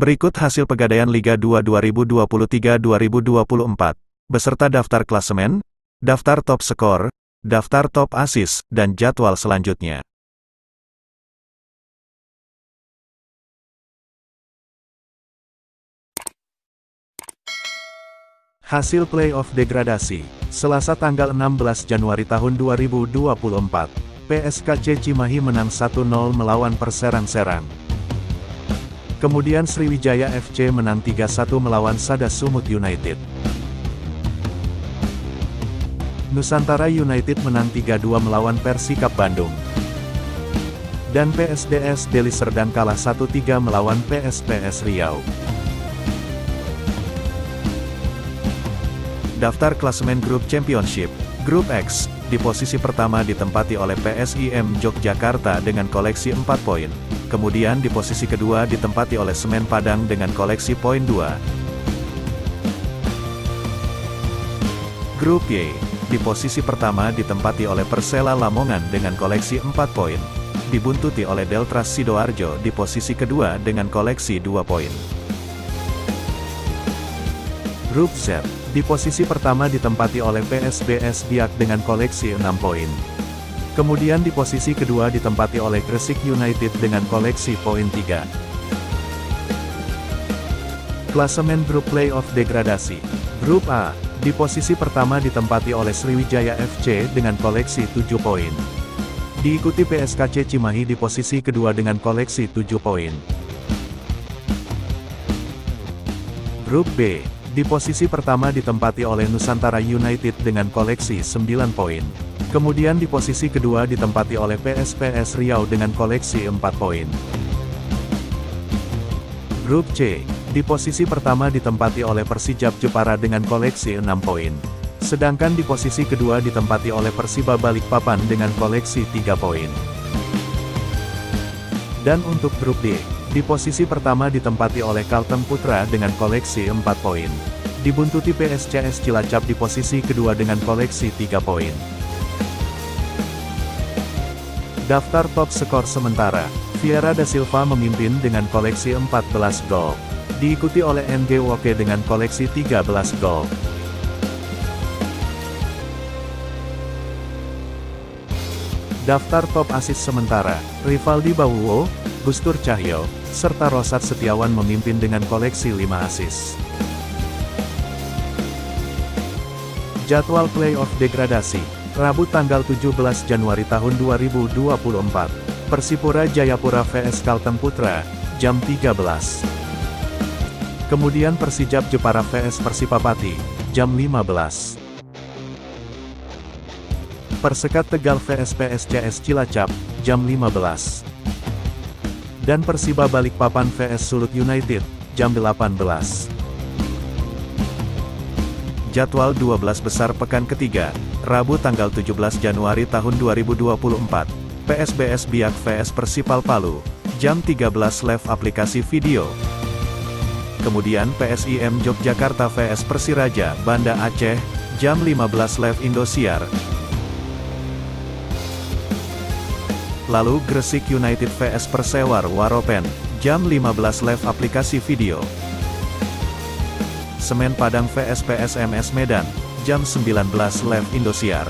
Berikut hasil pegadaian Liga 2 2023-2024, beserta daftar klasemen, daftar top skor, daftar top asis, dan jadwal selanjutnya. Hasil playoff degradasi, Selasa tanggal 16 Januari tahun 2024, PSKC Cimahi menang 1-0 melawan Perserang Serang. Kemudian Sriwijaya FC menang 3-1 melawan Sada Sumut United. Nusantara United menang 3-2 melawan Persikap Bandung. Dan PSDS Deli Serdang kalah 1-3 melawan PSPS Riau. Daftar klasemen grup Championship, Grup X, di posisi pertama ditempati oleh PSIM Yogyakarta dengan koleksi 4 poin. Kemudian di posisi kedua ditempati oleh Semen Padang dengan koleksi poin 2. Grup Y, di posisi pertama ditempati oleh Persela Lamongan dengan koleksi 4 poin. Dibuntuti oleh Deltras Sidoarjo di posisi kedua dengan koleksi 2 poin. Grup Z, di posisi pertama ditempati oleh PSBS Biak dengan koleksi 6 poin. Kemudian di posisi kedua ditempati oleh Gresik United dengan koleksi poin 3. Klasemen grup playoff degradasi. Grup A, di posisi pertama ditempati oleh Sriwijaya FC dengan koleksi 7 poin. Diikuti PSKC Cimahi di posisi kedua dengan koleksi 7 poin. Grup B, di posisi pertama ditempati oleh Nusantara United dengan koleksi 9 poin. Kemudian di posisi kedua ditempati oleh PSPS Riau dengan koleksi 4 poin. Grup C, di posisi pertama ditempati oleh Persijap Jepara dengan koleksi 6 poin. Sedangkan di posisi kedua ditempati oleh Persiba Balikpapan dengan koleksi 3 poin. Dan untuk grup D, di posisi pertama ditempati oleh Kalteng Putra dengan koleksi 4 poin. Dibuntuti PSCS Cilacap di posisi kedua dengan koleksi 3 poin. Daftar top skor sementara, Vieira da Silva memimpin dengan koleksi 14 gol. Diikuti oleh NG Woke dengan koleksi 13 gol. Daftar top asis sementara, Rivaldi Bawuwo, Gustur Cahyo, serta Rosat Setiawan memimpin dengan koleksi 5 asis. Jadwal playoff degradasi, Rabu tanggal 17 Januari tahun 2024, Persipura Jayapura vs Kalteng Putra, jam 13. Kemudian Persijap Jepara vs Persipapati, jam 15. Persekat Tegal vs PSCS Cilacap, jam 15 dan Persiba Balikpapan vs Sulut United, jam 18. Jadwal 12 besar pekan ketiga, Rabu tanggal 17 Januari tahun 2024, PSBS Biak vs Persipal Palu, jam 13 live aplikasi video. Kemudian PSIM Yogyakarta vs Persiraja, Banda Aceh, jam 15 live Indosiar, Lalu Gresik United vs Persewar Waropen, jam 15 live aplikasi video. Semen Padang vs PSMS Medan, jam 19 live Indosiar.